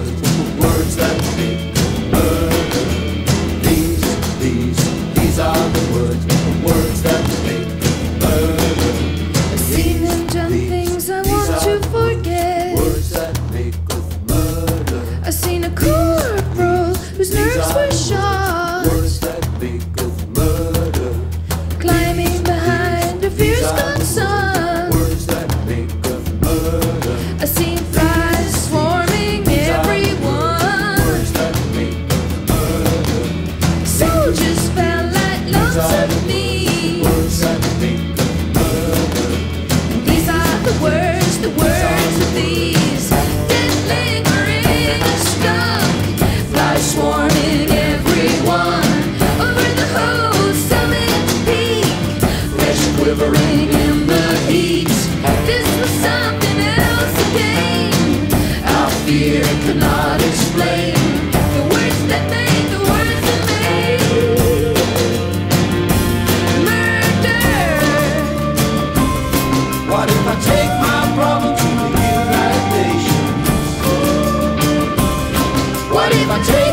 words that murder. These, these, these are the words, words that murder. I've seen and done things I want to forget. Make. I've seen a whose nerves were. fear could explain the words that made the words that made murder. What if I take my problem to the United Nations? What if I take